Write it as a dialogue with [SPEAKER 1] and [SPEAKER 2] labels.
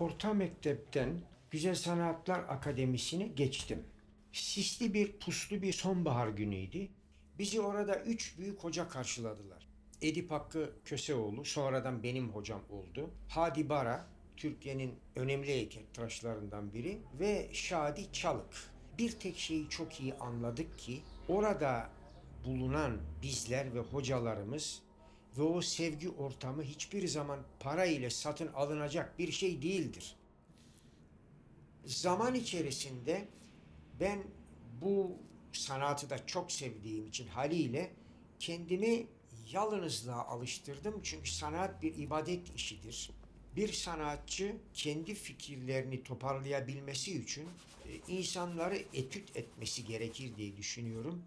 [SPEAKER 1] Orta mektepten Güzel Sanatlar Akademisi'ni geçtim. Sisli bir puslu bir sonbahar günüydü. Bizi orada üç büyük hoca karşıladılar. Edip Hakkı Köseoğlu sonradan benim hocam oldu. Hadi Bara Türkiye'nin önemli heykeltıraşlarından biri ve Şadi Çalık. Bir tek şeyi çok iyi anladık ki orada bulunan bizler ve hocalarımız ve o sevgi ortamı hiçbir zaman para ile satın alınacak bir şey değildir. Zaman içerisinde ben bu sanatı da çok sevdiğim için haliyle kendimi yalnızlığa alıştırdım. Çünkü sanat bir ibadet işidir. Bir sanatçı kendi fikirlerini toparlayabilmesi için e, insanları etüt etmesi gerekir diye düşünüyorum.